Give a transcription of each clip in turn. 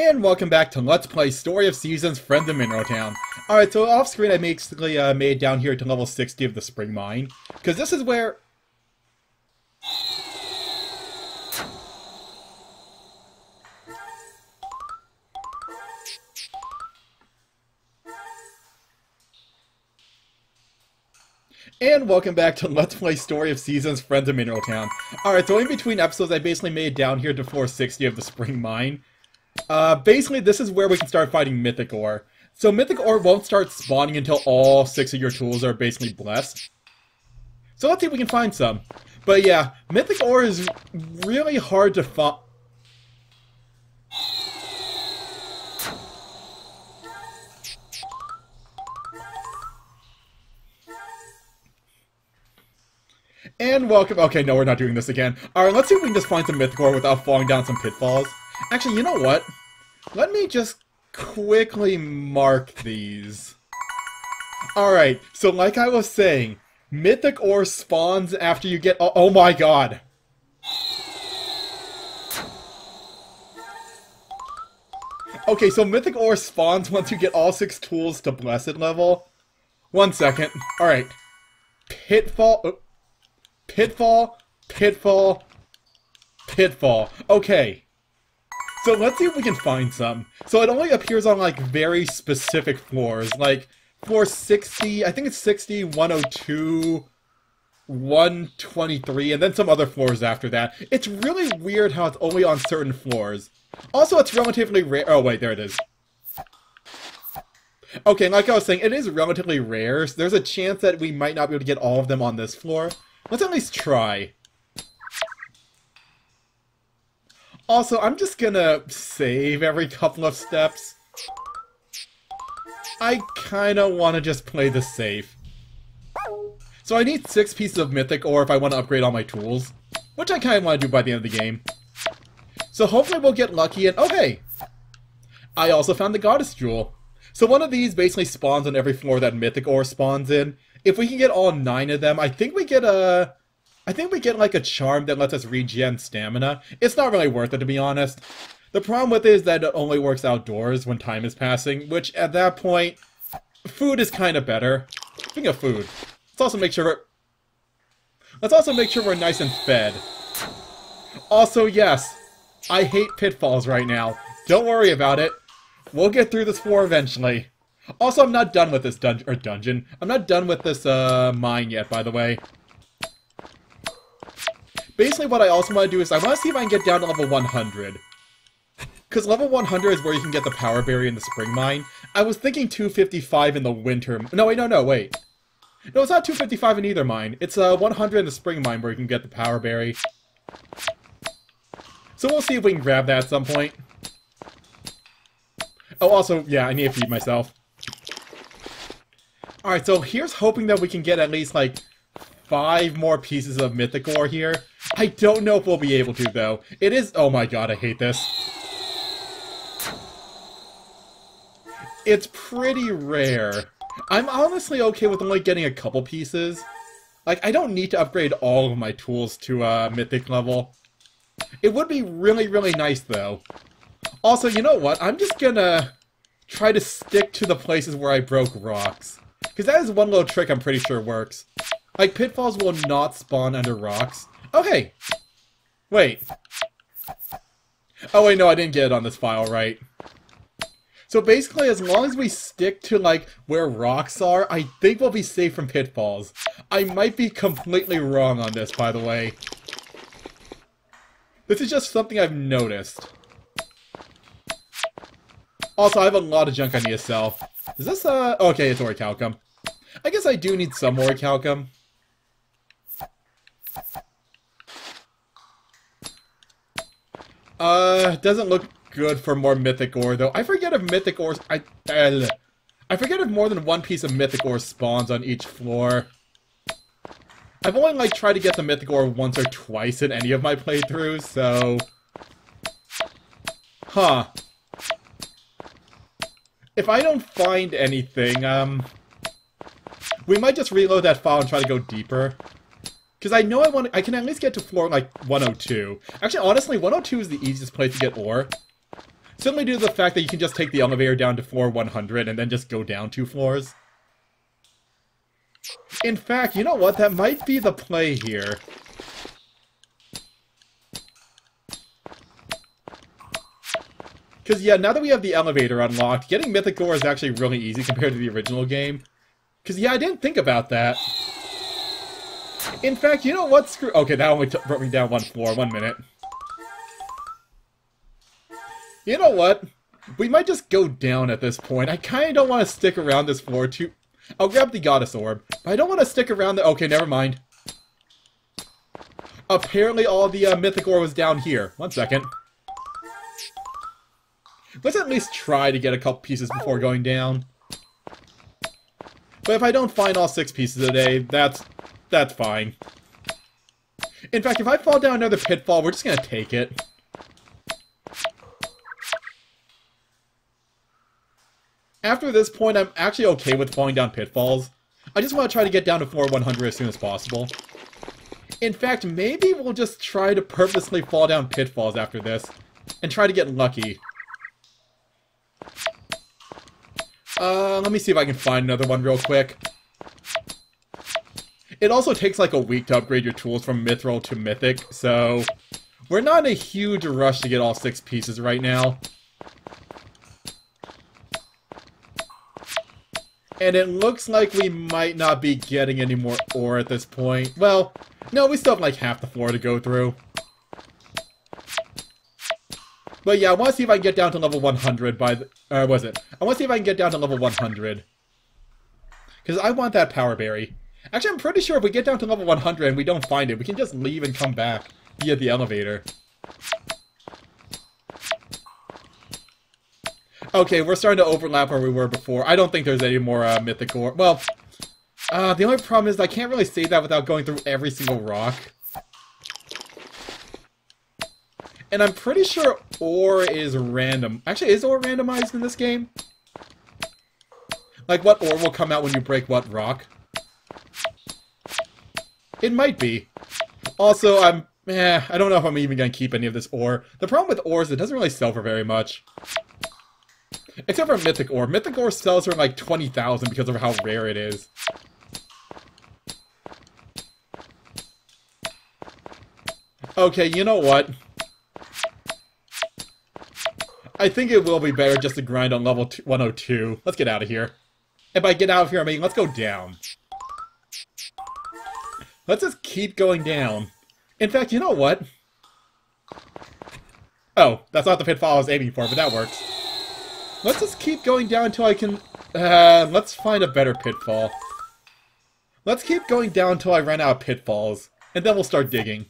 And welcome back to Let's Play Story of Seasons Friends of Mineral Town. Alright, so off screen I basically uh, made down here to level 60 of the Spring Mine. Because this is where... And welcome back to Let's Play Story of Seasons Friends of Mineral Town. Alright, so in between episodes I basically made down here to 460 of the Spring Mine. Uh, basically, this is where we can start fighting Mythic Ore. So Mythic Ore won't start spawning until all six of your tools are basically blessed. So let's see if we can find some. But yeah, Mythic Ore is really hard to find. And welcome- okay, no, we're not doing this again. Alright, let's see if we can just find some Mythic Ore without falling down some pitfalls. Actually, you know what? Let me just quickly mark these. Alright, so like I was saying, Mythic Ore spawns after you get- oh, oh my god! Okay, so Mythic Ore spawns once you get all six tools to Blessed level. One second. Alright. Pitfall- oh. Pitfall, Pitfall, Pitfall. Okay. So let's see if we can find some. So it only appears on like very specific floors, like floor 60, I think it's 60, 102, 123, and then some other floors after that. It's really weird how it's only on certain floors. Also, it's relatively rare. Oh, wait, there it is. Okay, like I was saying, it is relatively rare. So there's a chance that we might not be able to get all of them on this floor. Let's at least try. Also, I'm just gonna save every couple of steps. I kinda wanna just play the safe. So I need six pieces of Mythic Ore if I want to upgrade all my tools. Which I kinda wanna do by the end of the game. So hopefully we'll get lucky and- oh hey! I also found the Goddess Jewel. So one of these basically spawns on every floor that Mythic Ore spawns in. If we can get all nine of them, I think we get a... I think we get like a charm that lets us regen stamina. It's not really worth it to be honest. The problem with it is that it only works outdoors when time is passing, which at that point, food is kind of better. Speaking of food, let's also make sure we're... Let's also make sure we're nice and fed. Also, yes, I hate pitfalls right now. Don't worry about it. We'll get through this floor eventually. Also, I'm not done with this dun or dungeon. I'm not done with this uh, mine yet, by the way. Basically, what I also want to do is I want to see if I can get down to level 100. Because level 100 is where you can get the power berry in the spring mine. I was thinking 255 in the winter... No, wait, no, no, wait. No, it's not 255 in either mine. It's uh, 100 in the spring mine where you can get the power berry. So we'll see if we can grab that at some point. Oh, also, yeah, I need to feed myself. Alright, so here's hoping that we can get at least, like, five more pieces of Mythic Ore here. I don't know if we'll be able to, though. It is- oh my god, I hate this. It's pretty rare. I'm honestly okay with only getting a couple pieces. Like, I don't need to upgrade all of my tools to, uh, Mythic level. It would be really, really nice, though. Also, you know what? I'm just gonna try to stick to the places where I broke rocks. Because that is one little trick I'm pretty sure works. Like, pitfalls will not spawn under rocks. Okay. Wait. Oh wait, no, I didn't get it on this file, right. So basically, as long as we stick to, like, where rocks are, I think we'll be safe from pitfalls. I might be completely wrong on this, by the way. This is just something I've noticed. Also, I have a lot of junk I need to sell. Is this, uh... Okay, it's Orichalcum. I guess I do need some Orichalcum. Uh, doesn't look good for more Mythic Ore, though. I forget if Mythic Ore... I, uh, I forget if more than one piece of Mythic Ore spawns on each floor. I've only, like, tried to get the Mythic Ore once or twice in any of my playthroughs, so... Huh. If I don't find anything, um... We might just reload that file and try to go deeper. Because I know I want I can at least get to floor, like, 102. Actually, honestly, 102 is the easiest place to get ore. Simply due to the fact that you can just take the elevator down to floor 100 and then just go down two floors. In fact, you know what? That might be the play here. Because, yeah, now that we have the elevator unlocked, getting Mythic Ore is actually really easy compared to the original game. Because, yeah, I didn't think about that. In fact, you know what? Screw. Okay, that only brought me down one floor. One minute. You know what? We might just go down at this point. I kind of don't want to stick around this floor too. I'll grab the Goddess Orb, but I don't want to stick around the- Okay, never mind. Apparently all the uh, Mythic Ore was down here. One second. Let's at least try to get a couple pieces before going down. But if I don't find all six pieces today, that's that's fine. In fact, if I fall down another pitfall, we're just gonna take it. After this point, I'm actually okay with falling down pitfalls. I just want to try to get down to floor 100 as soon as possible. In fact, maybe we'll just try to purposely fall down pitfalls after this, and try to get lucky. Uh, let me see if I can find another one real quick. It also takes like a week to upgrade your tools from Mithril to Mythic, so... We're not in a huge rush to get all six pieces right now. And it looks like we might not be getting any more ore at this point. Well, no, we still have like half the floor to go through. But yeah, I want to see if I can get down to level 100 by the... Uh, was it? I want to see if I can get down to level 100. Because I want that power berry. Actually, I'm pretty sure if we get down to level 100 and we don't find it, we can just leave and come back via the elevator. Okay, we're starting to overlap where we were before. I don't think there's any more uh, mythic ore. Well, uh, the only problem is I can't really say that without going through every single rock. And I'm pretty sure ore is random. Actually, is ore randomized in this game? Like, what ore will come out when you break what rock? It might be. Also, I'm... Eh, I don't know if I'm even gonna keep any of this ore. The problem with ore is it doesn't really sell for very much. Except for Mythic Ore. Mythic Ore sells for like 20,000 because of how rare it is. Okay, you know what? I think it will be better just to grind on level 102. Let's get out of here. And by get out of here, I mean let's go down. Let's just keep going down. In fact, you know what? Oh, that's not the pitfall I was aiming for, but that works. Let's just keep going down until I can... Uh, let's find a better pitfall. Let's keep going down until I run out of pitfalls, and then we'll start digging.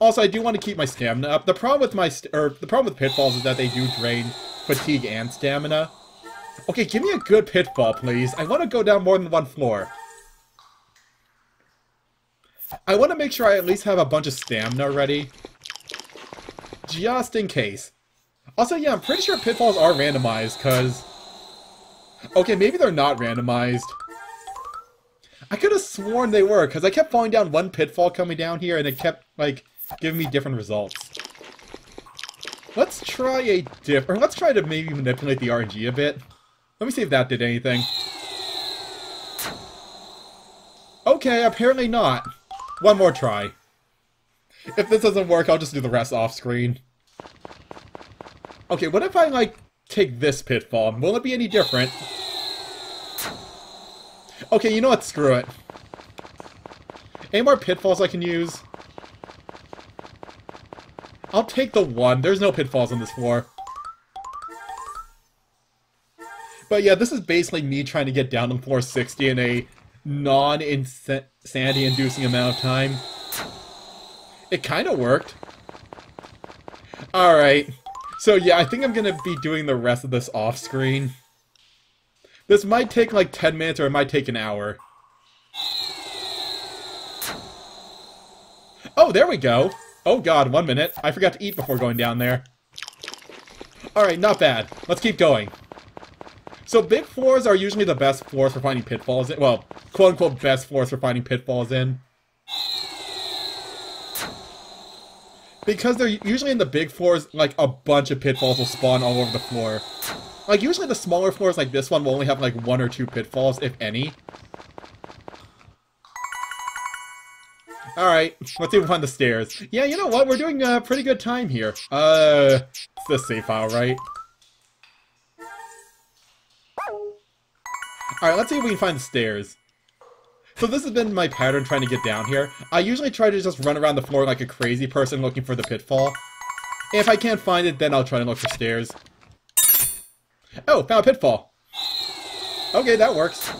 Also, I do want to keep my stamina up. The problem with my or the problem with pitfalls is that they do drain fatigue and stamina. Okay, give me a good pitfall, please. I want to go down more than one floor. I want to make sure I at least have a bunch of stamina ready. Just in case. Also, yeah, I'm pretty sure pitfalls are randomized, because... Okay, maybe they're not randomized. I could have sworn they were, because I kept falling down one pitfall coming down here, and it kept, like, giving me different results. Let's try a diff- or let's try to maybe manipulate the RNG a bit. Let me see if that did anything. Okay, apparently not. One more try. If this doesn't work, I'll just do the rest off-screen. Okay, what if I, like, take this pitfall? Will it be any different? Okay, you know what? Screw it. Any more pitfalls I can use? I'll take the one. There's no pitfalls on this floor. But yeah, this is basically me trying to get down to floor 60 in a non-insanity-inducing amount of time. It kind of worked. Alright. So yeah, I think I'm gonna be doing the rest of this off-screen. This might take like 10 minutes or it might take an hour. Oh, there we go! Oh god, one minute. I forgot to eat before going down there. Alright, not bad. Let's keep going. So big floors are usually the best floors for finding pitfalls in. Well, quote-unquote best floors for finding pitfalls in. because they're usually in the big floors, like a bunch of pitfalls will spawn all over the floor. Like usually the smaller floors like this one will only have like one or two pitfalls, if any. Alright, let's see if we find the stairs. Yeah, you know what? We're doing a pretty good time here. Uh, it's the save file, right? Alright, let's see if we can find the stairs. So this has been my pattern trying to get down here. I usually try to just run around the floor like a crazy person looking for the pitfall. If I can't find it, then I'll try to look for stairs. Oh, found a pitfall. Okay, that works.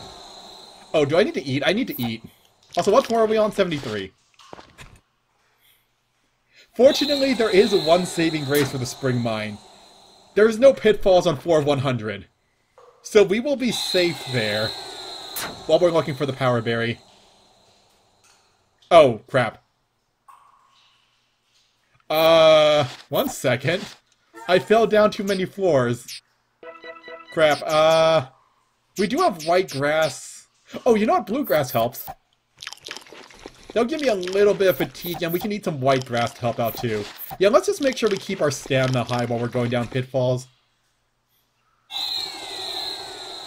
Oh, do I need to eat? I need to eat. Also, what floor are we on? 73. Fortunately, there is one saving grace for the Spring Mine. There is no pitfalls on floor 100. So we will be safe there while we're looking for the Power Berry. Oh, crap. Uh, one second. I fell down too many floors. Crap, uh... We do have white grass. Oh, you know what? Bluegrass helps. They'll give me a little bit of fatigue, and we can eat some white grass to help out too. Yeah, let's just make sure we keep our stamina high while we're going down pitfalls.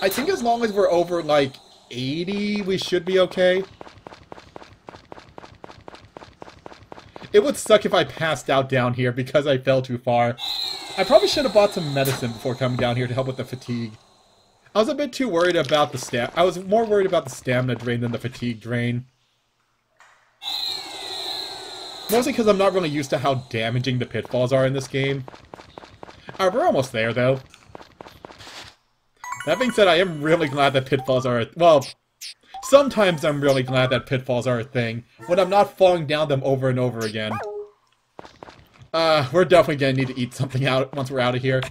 I think as long as we're over, like, 80, we should be okay. It would suck if I passed out down here because I fell too far. I probably should have bought some medicine before coming down here to help with the fatigue. I was a bit too worried about the stam- I was more worried about the stamina drain than the fatigue drain. Mostly because I'm not really used to how damaging the pitfalls are in this game. Alright, we're almost there, though. That being said, I am really glad that pitfalls are well, sometimes I'm really glad that pitfalls are a thing, when I'm not falling down them over and over again. Uh, we're definitely gonna need to eat something out once we're out of here.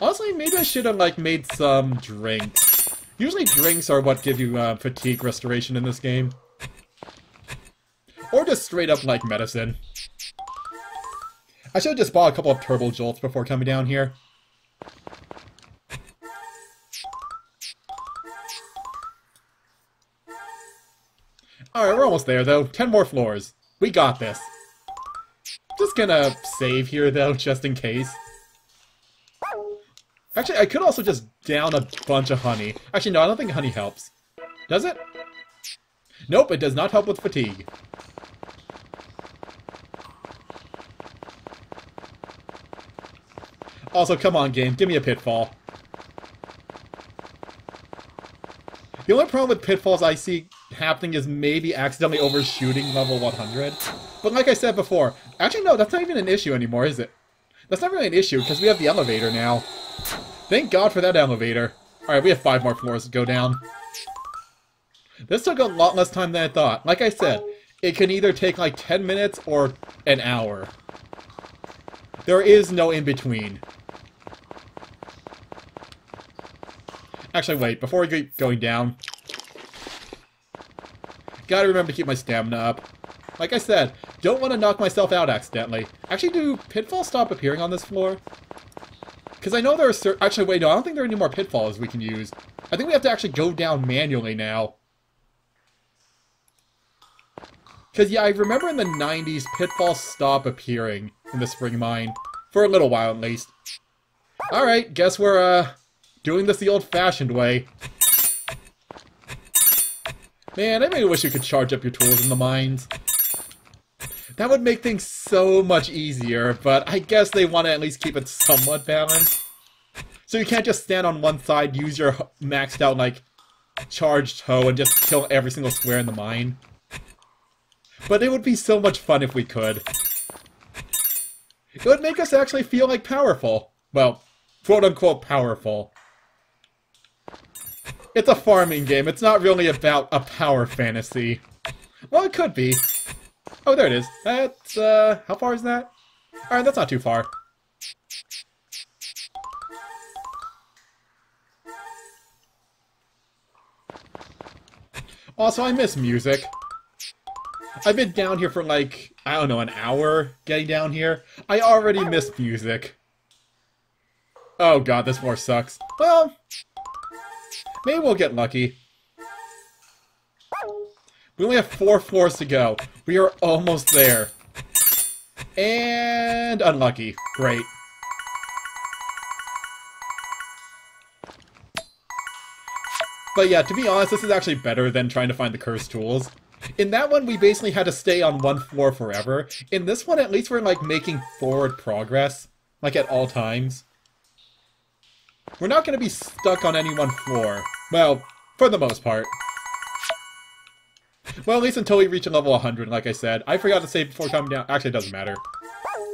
Honestly, maybe I should have, like, made some drinks. Usually drinks are what give you, uh, fatigue restoration in this game. Or just straight up like medicine. I should have just bought a couple of Turbo Jolts before coming down here. Alright, we're almost there, though. Ten more floors. We got this. Just gonna save here, though, just in case. Actually, I could also just down a bunch of honey. Actually, no, I don't think honey helps. Does it? Nope, it does not help with fatigue. Also, come on, game. Give me a pitfall. The only problem with pitfalls I see happening is maybe accidentally overshooting level 100. But like I said before, actually no, that's not even an issue anymore, is it? That's not really an issue, because we have the elevator now. Thank God for that elevator. Alright, we have five more floors to go down. This took a lot less time than I thought. Like I said, it can either take like 10 minutes or an hour. There is no in-between. Actually, wait, before we get going down, gotta remember to keep my stamina up. Like I said, don't want to knock myself out accidentally. Actually, do pitfalls stop appearing on this floor? Because I know there are certain... Actually, wait, no, I don't think there are any more pitfalls we can use. I think we have to actually go down manually now. Because, yeah, I remember in the 90s, pitfalls stop appearing in the Spring Mine. For a little while, at least. Alright, guess we're, uh, doing this the old-fashioned way. Man, I really wish you could charge up your tools in the mines. That would make things so much easier, but I guess they want to at least keep it somewhat balanced. So you can't just stand on one side, use your maxed out, like, charged hoe, and just kill every single square in the mine. But it would be so much fun if we could. It would make us actually feel like powerful. Well, quote-unquote powerful. It's a farming game. It's not really about a power fantasy. Well, it could be. Oh, there it is. That's, uh, how far is that? Alright, that's not too far. Also, I miss music. I've been down here for like, I don't know, an hour getting down here. I already miss music. Oh god, this floor sucks. Well, maybe we'll get lucky. We only have four floors to go. We are almost there. And unlucky. Great. But yeah, to be honest, this is actually better than trying to find the cursed tools. In that one, we basically had to stay on one floor forever. In this one, at least we're, like, making forward progress. Like, at all times. We're not going to be stuck on any one floor. Well, for the most part. Well, at least until we reach a level 100, like I said. I forgot to save before coming down. Actually, it doesn't matter.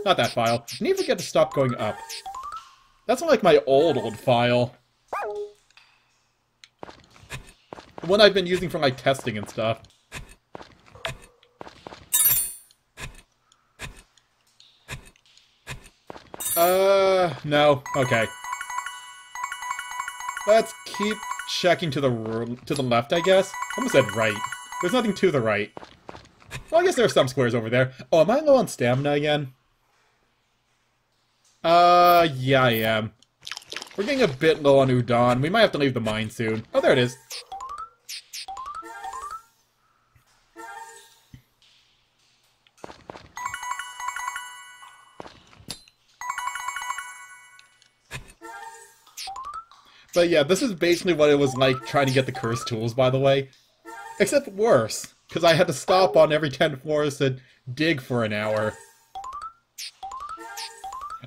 Not that file. I need to get to stop going up. That's not like my old, old file. The one I've been using for, like, testing and stuff. Uh, no. Okay. Let's keep checking to the to the left, I guess. Almost said right. There's nothing to the right. Well, I guess there are some squares over there. Oh, am I low on stamina again? Uh, yeah, I am. We're getting a bit low on Udon. We might have to leave the mine soon. Oh, there it is. But yeah, this is basically what it was like trying to get the cursed tools, by the way. Except worse, because I had to stop on every 10 floors and dig for an hour.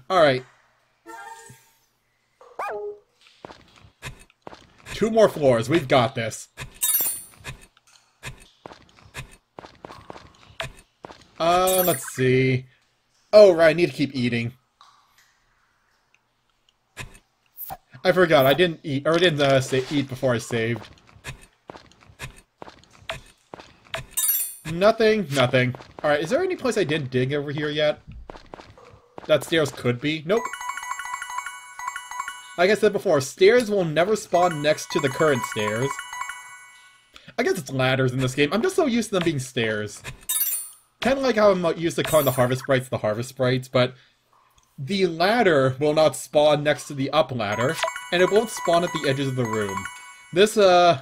Alright. Two more floors, we've got this. Uh, let's see. Oh, right, I need to keep eating. I forgot, I didn't eat, or I didn't uh, say, eat before I saved. Nothing, nothing. Alright, is there any place I didn't dig over here yet? That stairs could be? Nope. Like I said before, stairs will never spawn next to the current stairs. I guess it's ladders in this game. I'm just so used to them being stairs. Kind of like how I'm used to calling the harvest sprites the harvest sprites, but the ladder will not spawn next to the up ladder, and it won't spawn at the edges of the room. This, uh...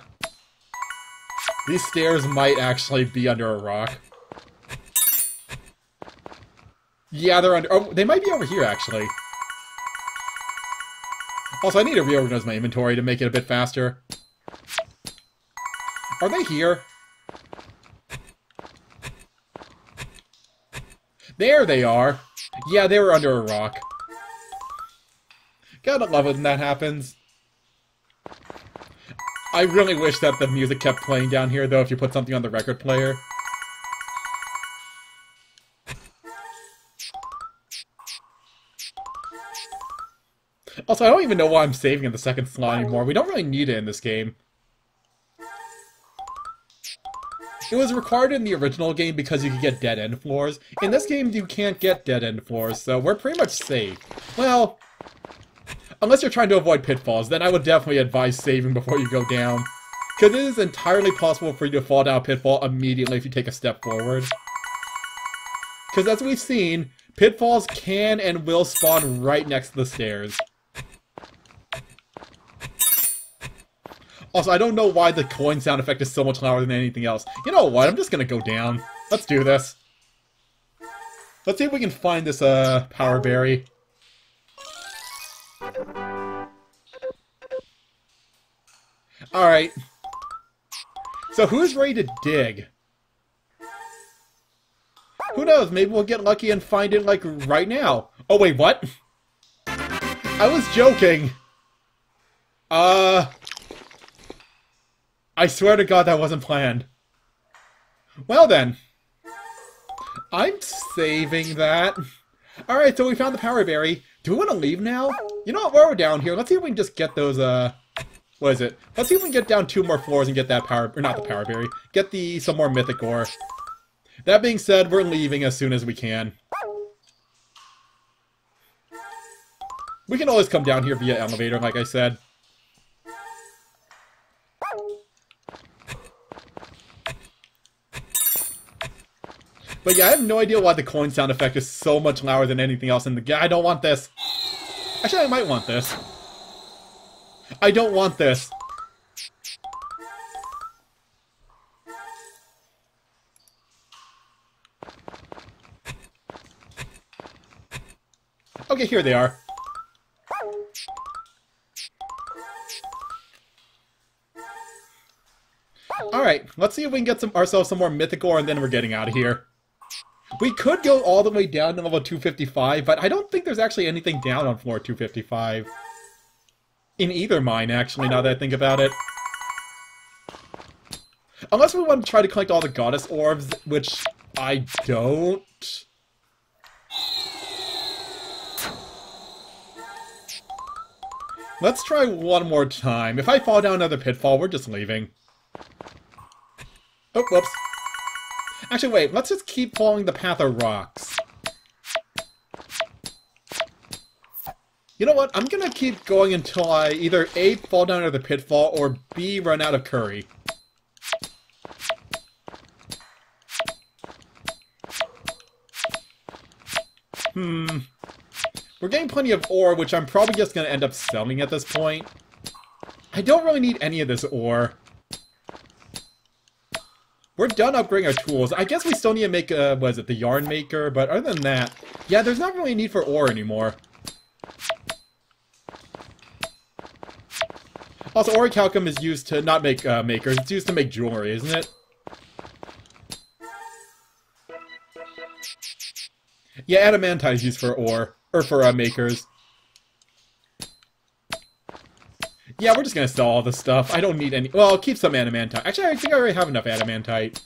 These stairs might actually be under a rock. Yeah, they're under- oh, they might be over here, actually. Also, I need to reorganize my inventory to make it a bit faster. Are they here? There they are! Yeah, they were under a rock. Gotta love it when that happens. I really wish that the music kept playing down here, though, if you put something on the record player. Also, I don't even know why I'm saving in the second slot anymore. We don't really need it in this game. It was required in the original game because you could get dead-end floors. In this game, you can't get dead-end floors, so we're pretty much safe. Well, unless you're trying to avoid pitfalls, then I would definitely advise saving before you go down. Because it is entirely possible for you to fall down a pitfall immediately if you take a step forward. Because as we've seen, pitfalls can and will spawn right next to the stairs. Also, I don't know why the coin sound effect is so much louder than anything else. You know what? I'm just gonna go down. Let's do this. Let's see if we can find this, uh, power berry. Alright. So who's ready to dig? Who knows, maybe we'll get lucky and find it, like, right now. Oh, wait, what? I was joking. Uh... I swear to God that wasn't planned. Well then. I'm saving that. Alright, so we found the power berry. Do we want to leave now? You know what, while we're down here, let's see if we can just get those, uh... What is it? Let's see if we can get down two more floors and get that power... Or not the power berry. Get the some more mythic ore. That being said, we're leaving as soon as we can. We can always come down here via elevator, like I said. But yeah, I have no idea why the coin sound effect is so much louder than anything else in the game. I don't want this. Actually, I might want this. I don't want this. Okay, here they are. Alright, let's see if we can get some ourselves some more mythic ore and then we're getting out of here. We could go all the way down to level 255, but I don't think there's actually anything down on floor 255. In either mine, actually, now that I think about it. Unless we want to try to collect all the goddess orbs, which I don't. Let's try one more time. If I fall down another pitfall, we're just leaving. Oh, whoops. Actually, wait, let's just keep following the path of rocks. You know what? I'm gonna keep going until I either A, fall down another pitfall, or B, run out of curry. Hmm. We're getting plenty of ore, which I'm probably just to end up selling at this point. I don't really need any of this ore. We're done upgrading our tools. I guess we still need to make, uh, what is it, the yarn maker, but other than that, yeah, there's not really a need for ore anymore. Also, orichalcum is used to not make uh, makers, it's used to make jewelry, isn't it? Yeah, adamantite is used for ore. Or for uh, makers. Yeah, we're just gonna sell all this stuff. I don't need any- well, I'll keep some adamantite. Actually, I think I already have enough adamantite.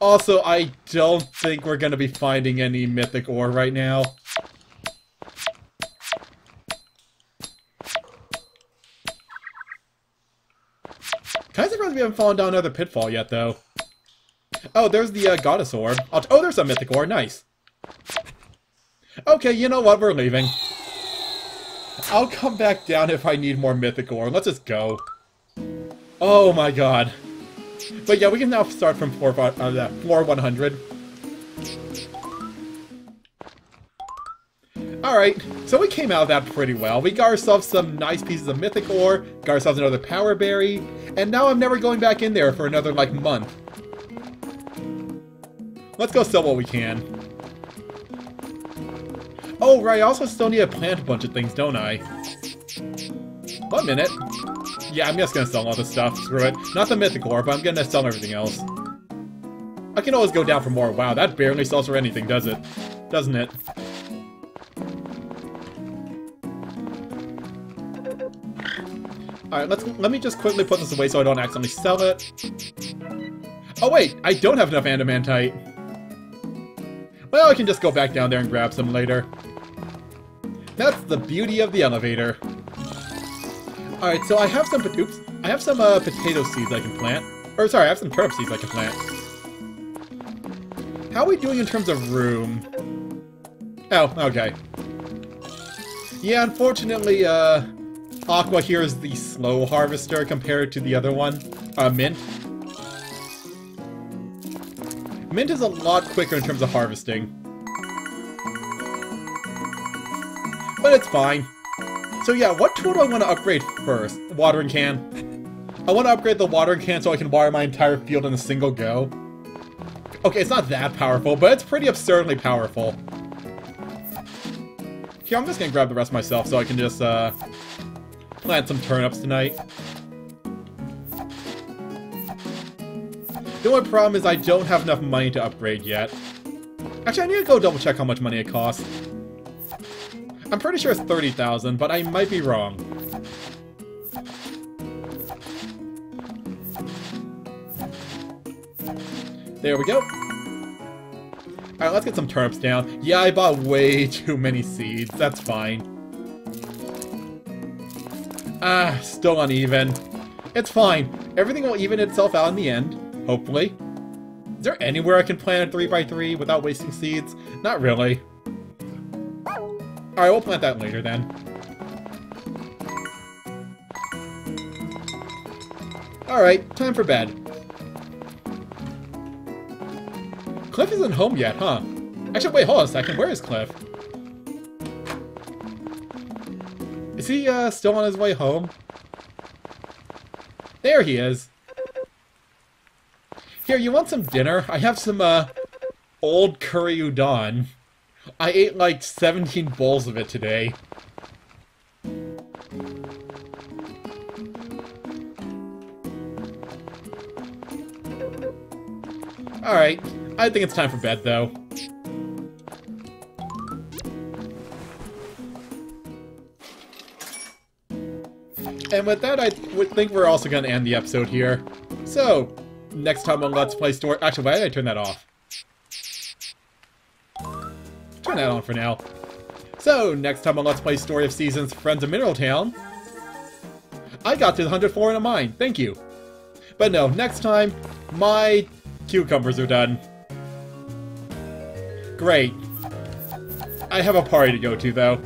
Also, I don't think we're gonna be finding any mythic ore right now. Kinda surprised we haven't fallen down another pitfall yet, though. Oh, there's the uh, goddess orb. Oh, there's a mythic ore. Nice. Okay, you know what? We're leaving. I'll come back down if I need more mythic ore. Let's just go. Oh my god. But yeah, we can now start from floor, uh, floor 100. Alright, so we came out of that pretty well. We got ourselves some nice pieces of mythic ore, got ourselves another power berry, and now I'm never going back in there for another, like, month. Let's go sell what we can. Oh, right, I also still need to plant a bunch of things, don't I? One minute. Yeah, I'm just gonna sell all this stuff. Screw it. Not the mythic ore, but I'm gonna sell everything else. I can always go down for more. Wow, that barely sells for anything, does it? Doesn't it? Alright, let's let me just quickly put this away so I don't accidentally sell it. Oh wait, I don't have enough adamantite. Well, I can just go back down there and grab some later. That's the beauty of the elevator. Alright, so I have some, oops, I have some uh, potato seeds I can plant. Or sorry, I have some turnip seeds I can plant. How are we doing in terms of room? Oh, okay. Yeah, unfortunately, uh, Aqua here is the slow harvester compared to the other one, uh, Mint. Mint is a lot quicker in terms of harvesting. But it's fine. So yeah, what tool do I want to upgrade first? Watering can. I want to upgrade the watering can so I can water my entire field in a single go. Okay, it's not that powerful, but it's pretty absurdly powerful. Here, I'm just gonna grab the rest myself so I can just, uh, plant some turnips tonight. The only problem is I don't have enough money to upgrade yet. Actually, I need to go double check how much money it costs. I'm pretty sure it's 30,000, but I might be wrong. There we go. Alright, let's get some turnips down. Yeah, I bought way too many seeds. That's fine. Ah, still uneven. It's fine. Everything will even itself out in the end, hopefully. Is there anywhere I can plant a 3x3 without wasting seeds? Not really. Alright, we'll plant that later then. Alright, time for bed. Cliff isn't home yet, huh? Actually, wait, hold on a second. Where is Cliff? Is he, uh, still on his way home? There he is. Here, you want some dinner? I have some, uh, old curry udon. I ate like 17 bowls of it today. Alright, I think it's time for bed though. And with that, I would think we're also going to end the episode here. So, next time on Let's Play Story... Actually, why did I turn that off? Turn that on for now. So, next time on Let's Play Story of Seasons Friends of Mineral Town, I got to the 100 floor in a mine. Thank you. But no, next time, my cucumbers are done. Great. I have a party to go to, though.